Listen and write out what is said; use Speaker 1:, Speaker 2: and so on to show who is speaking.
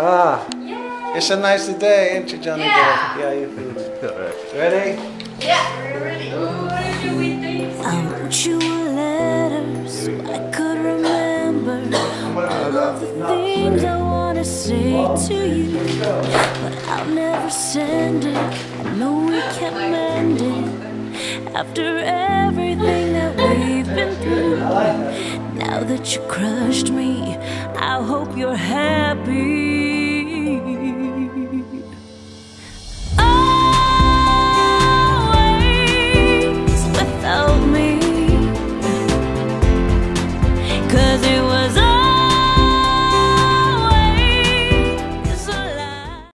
Speaker 1: Ah, it's a nice day, ain't you, Johnny
Speaker 2: Yeah.
Speaker 1: boy? Yeah, you feel it. Ready?
Speaker 2: Yeah, we're ready. What do we think?
Speaker 3: I wrote you letters so I could remember all of the things I wanna say to you. But I'll never send it. I know we can't mend it after everything that we've been through. Now that you crushed me, I hope you're happy. Cause it